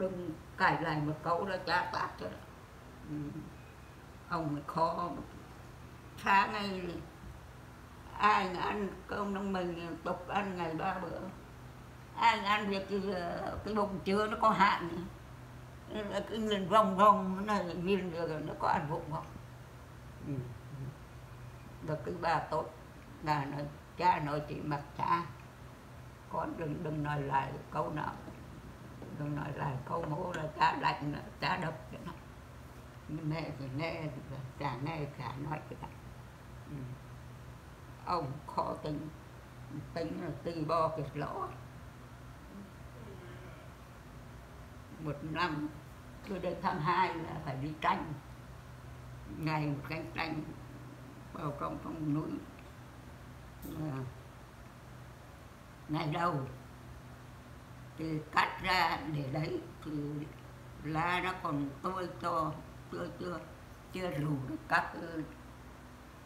đừng cài lại một câu là cha tát cho ừ. ông mới khó. Sáng ngày ai ăn cơm nông mình tục ăn ngày ba bữa. Ai ăn việc cái, cái bụng chứa nó có hạn. Cái nhìn vòng vòng này nhìn được nó có ăn bụng không? Ừ. được cái bà tốt là nói cha nói chị mặc cha con đừng đừng nói lại câu nào tôi nói là câu mô là ta lạnh là cha đập cho nó. Mẹ thì nghe chả nghe chả nói cái này ừ. ông khó tính tính là tì bo cái lỗ. Một năm tôi đến tháng hai là phải đi tranh. Ngày một canh tranh vào trong trong núi. À, ngày đầu thì cắt ra để đấy thì lá nó còn tôi to chưa chưa chưa rủ được các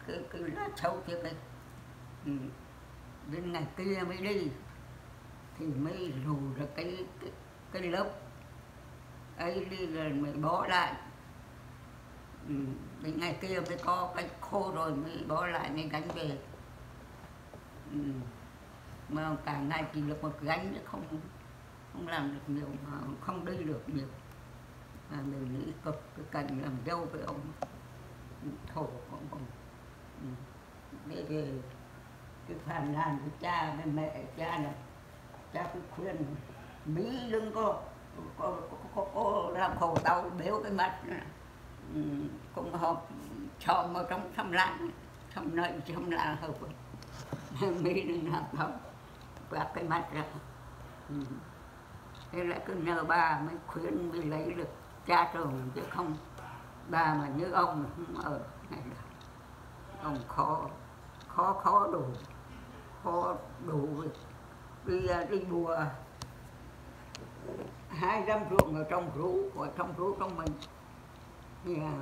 cái cái, lá sâu kia cái ừ. đến ngày kia mới đi thì mới rủ được cái cái, cái lớp ấy đi rồi mới bỏ lại ừ. đến ngày kia mới có cái khô rồi mới bỏ lại mới gánh về ừ. mà cả ngày chỉ được một gánh không không làm được nhiều mà không đi được nhiều mà mình nghĩ cực cái cảnh làm dâu với ông. Thổ của còn để về cái phàn nàn của cha với mẹ cha này cha cũng khuyên mỹ đừng có có, có, có, có làm khổ tao béo cái mặt. Ừ, cũng họp cho mà trong thăm lãng thăm nơi thăm là hợp. Mỹ đừng làm không quạt cái mặt ra. Ừ thế lại cứ nhờ bà mới khuyên, mới lấy được cha trường chứ không, bà mà như ông không ở này là ông khó khó khó đủ khó đủ đi à, đi bùa. Hai trăm ruộng ở trong rú ở trong rú trong mình. Thì à,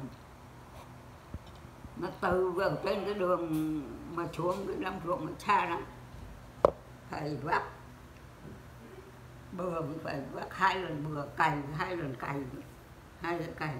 nó từ vào trên cái đường mà xuống cái năm ruộng nó xa lắm. Phải vác bừa phải hai lần bừa cày hai lần cày hai lần cày.